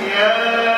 Yeah.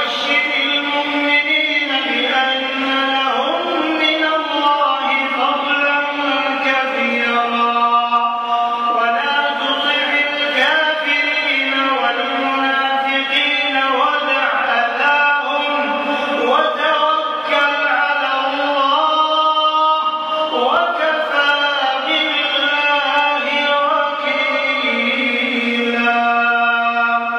Rashi